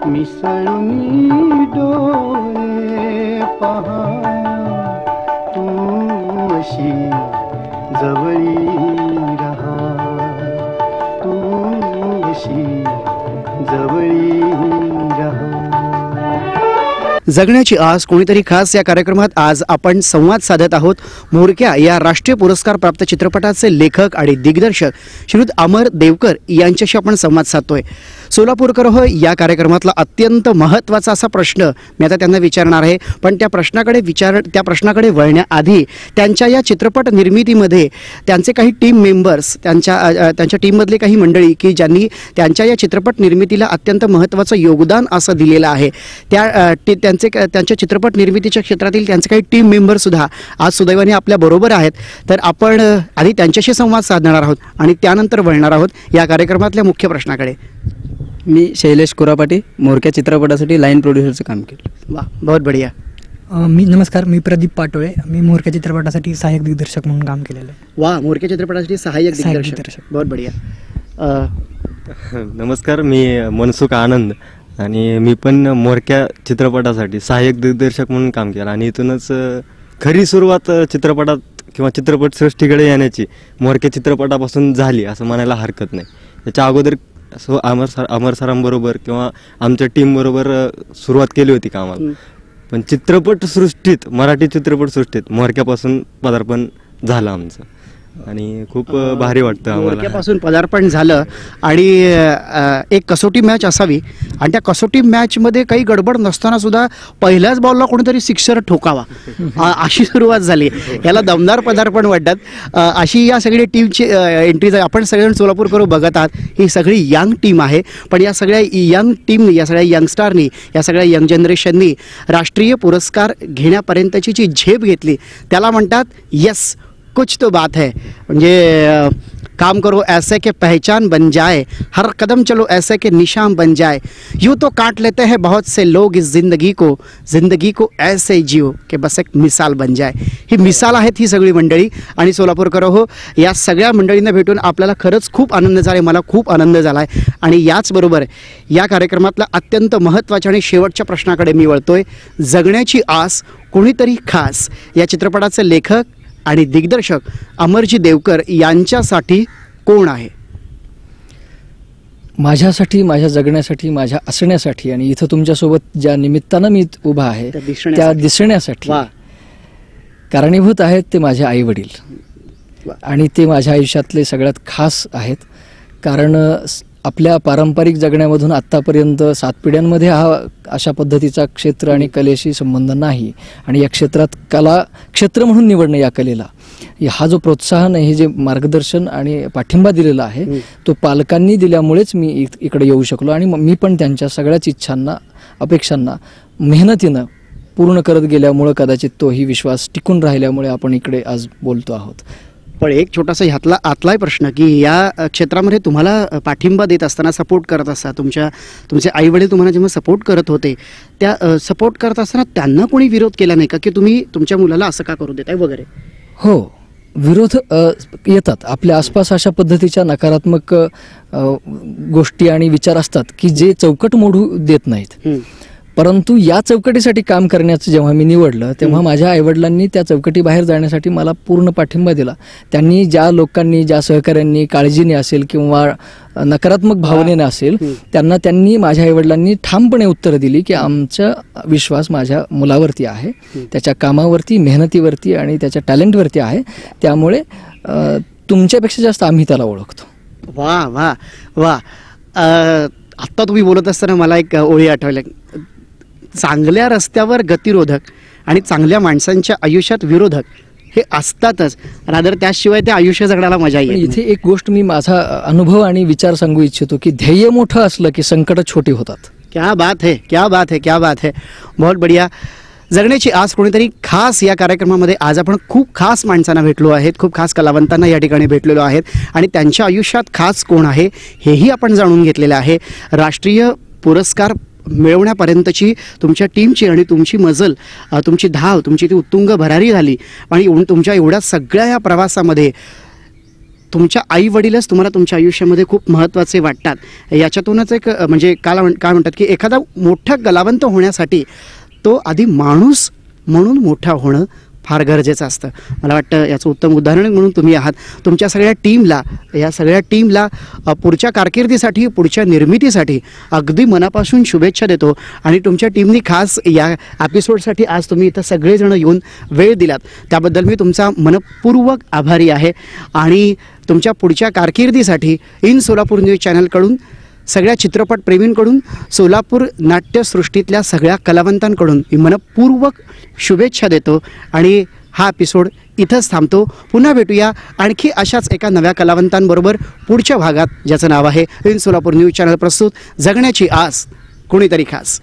मिसळून डोळे पहा. तू अशी जवळी जगण्याची आस कोणीतरी खास या कार्यक्रमात आज आपण संवाद साधत आहोत. मोरक्या या राष्ट्रीय पुरस्कार प्राप्त चित्रपटाचे लेखक आणि दिग्दर्शक श्रीयुत अमर देवकर यांच्याशी आपण संवाद साधतोय. सोलापूरकर हो या कार्यक्रमातला अत्यंत महत्त्वाचा असा प्रश्न मी आता त्यांना विचारणार आहे. पण त्या प्रश्नाकडे विचार त्या प्रश्नाकडे वळण्याआधी त्यांच्या या चित्रपट निर्मितीमध्ये त्यांचे काही टीम मेंबर्स त्यांच्या त्यांच्या टीममधले काही मंडळी की ज्यांनी त्यांच्या या चित्रपट निर्मितीला अत्यंत महत्त्वाचं योगदान असं दिलेलं आहे. त्या त्यांचे त्यांच्या चित्रपट निर्मितीच्या क्षेत्रातील त्यांचे काही टीम मेंबरसुद्धा आज सुदैवाने आपल्याबरोबर आहेत. तर आपण आधी त्यांच्याशी संवाद साधणार आहोत आणि त्यानंतर वळणार आहोत या कार्यक्रमातल्या मुख्य प्रश्नाकडे. मी शैलेश कुरापाटी मोरक्या चित्रपटासाठी लाईन प्रोड्युसरचं काम केलं. वा बहुत बढिया. अ, मी नमस्कार मी प्रदीप पाटोळे. मी मोरक्या चित्रपटासाठी सहाय्यक दिग्दर्शक म्हणून काम केलेलं आहे. वा मोरक्या चित्रपटासाठी सहाय्यक सहाय्यक दिग्दर्शक. दिग्दर्शक. बहुत बढिया. अ, (laughs) नमस्कार मी मनसुख आनंद आणि मी पण मोरक्या चित्रपटासाठी सहाय्यक दिग्दर्शक म्हणून काम केलं. आणि इथूनच अ, खरी सुरुवात अ, चित्रपटात किंवा चित्रपट सृष्टीकडे येण्याची मोरक्या चित्रपटापासून झाली असं म्हणायला हरकत नाही. त्याच्या अगोदर सो अमर सर अमर सरांबरोबर किंवा आमच्या टीमबरोबर सुरुवात केली होती कामाला पण चित्रपटसृष्टीत मराठी चित्रपटसृष्टीत मोरक्यापासून पदार्पण झालं आमचं. आणि खूप भारी वाटतं आम्हाला. पदार्पण झालं आणि एक कसोटी मॅच असावी. आणि त्या कसोटी मॅचमध्ये काही गडबड नसताना सुद्धा पहिल्याच बॉलला कोणीतरी सिक्सर ठोकावा. अशी सुरुवात झाली. याला दमदार पदार्पण वाटतात. अशी या सगळी टीमची एंट्रीज आहे. आपण सगळेजण सोलापूरकर बघत आहात. ही सगळी यंग टीम आहे. पण या सगळ्या यंग टीमनी या सगळ्या यंगस्टारनी या सगळ्या यंग जनरेशननी राष्ट्रीय पुरस्कार घेण्यापर्यंतची जी झेप घेतली त्याला म्हणतात यस कुछ तो बात है। म्हणजे काम करो ऐसे के पहचान बन जाए। हर कदम चलो ऐसे के निशान बन जाए। यूँ तो काट लेते हैं बहुत से लोग इस ज़िंदगी को। ज़िंदगी को ऐसे जियो कि बस एक मिसाल बन जाए। ही मिसाल आहेत ही सगळी मंडळी। आणि सोलापूरकर हो या सगळ्या मंडळींना भेटून आपल्याला खरंच खूप आनंद झाला आहे मला खूप आनंद झाला आहे आणि याचबरोबर या कार्यक्रमातला अत्यंत महत्त्वाच्या आणि शेवटच्या प्रश्नाकडे मी वळतो आहे जगण्याची आस कोणीतरी खास. या चित्रपटाचे लेखक आणि दिग्दर्शक अमरजी देवकर यांच्यासाठी कोण आहे माझ्यासाठी माझ्या जगण्यासाठी माझ्या असण्यासाठी आणि इथं तुमच्यासोबत ज्या निमित्तानं मी उभा आहे त्या दिसण्यासाठी. कारणीभूत आहेत ते माझे आई वडील. आणि ते माझ्या आयुष्यातले सगळ्यात खास आहेत कारण आपल्या पारंपरिक जगण्यामधून आत्तापर्यंत सात पिढ्यांमध्ये हा अशा पद्धतीचा क्षेत्र आणि कलेशी संबंध नाही. आणि या क्षेत्रात कला क्षेत्र म्हणून निवडणं या कलेला. हा जो प्रोत्साहन हे जे मार्गदर्शन आणि पाठिंबा दिलेला आहे तो पालकांनी दिल्यामुळेच मी इक- इकडे येऊ शकलो. आणि मी पण त्यांच्या सगळ्याच इच्छांना अपेक्षांना मेहनतीनं पूर्ण करत गेल्यामुळं कदाचित तोही विश्वास टिकून राहिल्यामुळे आपण इकडे आज बोलतो आहोत. पण एक छोटासा ह्यातला आतलाय प्रश्न की या क्षेत्रामध्ये तुम्हाला पाठिंबा देत असताना सपोर्ट करत असता तुमच्या तुमचे आई वडील तुम्हाला जेव्हा सपोर्ट करत होते त्या सपोर्ट करत असताना त्यांना कोणी विरोध केला नाही का? की तुम्ही तुमच्या मुलाला असं का करू देताय वगैरे? हो. विरोध येतात. आपल्या आसपास अशा पद्धतीच्या नकारात्मक गोष्टी आणि विचार असतात की जे चौकट मोडू देत नाहीत. परंतु या चौकटीसाठी काम करण्याचं जेव्हा मी निवडलं तेव्हा माझ्या आईवडिलांनी त्या चौकटी बाहेर जाण्यासाठी मला पूर्ण पाठिंबा दिला. त्यांनी ज्या लोकांनी ज्या सहकाऱ्यांनी काळजीने असेल किंवा नकारात्मक भावनेने असेल त्यांना त्यांनी माझ्या आईवडिलांनी ठामपणे उत्तरं दिली की आमचा विश्वास माझ्या मुलावरती आहे त्याच्या कामावरती मेहनतीवरती आणि त्याच्या टॅलेंटवरती आहे. त्यामुळे तुमच्यापेक्षा जास्त आम्ही त्याला ओळखतो. वा वा वा. आत्ता तुम्ही बोलत असताना मला एक ओळी आठवल्या. चांगल्या रस्त्यावर गतिरोधक आणि चांगल्या माणसांच्या आयुष्यात विरोधक हे असतातच. रादर त्याशिवाय ते आयुष्य जगण्याला मजा येईल इथे एक गोष्ट मी माझा अनुभव आणि विचार सांगू इच्छितो की ध्येय मोठं असलं की संकट छोटी होतात. क्या बात है क्या बात है क्या बात है. बहुत बढ़िया. जगण्याची आज कोणीतरी खास या कार्यक्रमामध्ये आज आपण खूप खास माणसांना भेटलो आहेत खूप खास कलावंतांना या ठिकाणी भेटलेलो आहेत आणि त्यांच्या आयुष्यात खास कोण आहे हेही आपण जाणून घेतलेलं आहे. राष्ट्रीय पुरस्कार मिळवण्यापर्यंतची तुमच्या टीमची आणि तुमची मजल तुमची धाव तुमची ती उत्तुंग भरारी झाली. आणि तुमच्या एवढ्या सगळ्या या प्रवासामध्ये तुमच्या आई वडीलच तुम्हाला तुमच्या आयुष्यामध्ये खूप महत्त्वाचे वाटतात. याच्यातूनच एक म्हणजे काला म्हण काय म्हणतात की एखादा मोठा कलावंत होण्यासाठी तो आधी माणूस म्हणून मोठा होणं फार गरजेचं असतं. मला वाटतं याचं उत्तम उदाहरण म्हणून तुम्ही आहात. तुमच्या सगळ्या टीमला या सगळ्या टीमला पुढच्या कारकिर्दीसाठी पुढच्या निर्मितीसाठी अगदी मनापासून शुभेच्छा देतो. आणि तुमच्या टीमनी खास या एपिसोडसाठी आज तुम्ही इथं सगळेजण येऊन वेळ दिलात. त्याबद्दल मी तुमचा मनपूर्वक आभारी आहे. आणि तुमच्या पुढच्या कारकिर्दीसाठी इन सोलापूर न्यूज चॅनलकडून सगळ्या चित्रपटप्रेमींकडून सोलापूर नाट्यसृष्टीतल्या सगळ्या कलावंतांकडून मी मनपूर्वक शुभेच्छा देतो आणि हा एपिसोड इथंच थांबतो. पुन्हा भेटूया आणखी अशाच एका नव्या कलावंतांबरोबर पुढच्या भागात ज्याचं नाव आहे इन सोलापूर न्यूज चॅनल प्रस्तुत जगण्याची आस कोणीतरी खास.